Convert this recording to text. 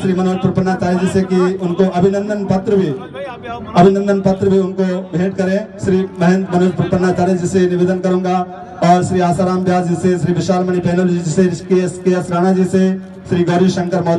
श्री मनोज प्रपन्नाचार्य जी से कि उनको अभिनंदन पत्र भी, अभिनंदन पत्र भी उनको भेंट करें। श्री महेंद्र मनोज प्रपन्नाचार्य जी से निवेदन करूँगा और श्री आसाराम व्यास जी से, श्री विशाल मणि पैनल जी से के S K S Rana ji से, श्री गौरी शंकर महोदय